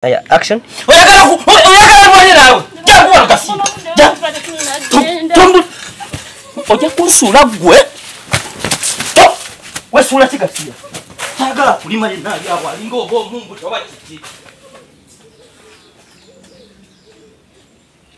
Aya, action. Oyagala ku oyagala mwenye nawe. Jangu wano kasi. Jangu. Ojja kunsula gwe. Oh, to. Wesula kigasiya. Oyagala kulima yenna ali awalinga oba omungu toba kiki.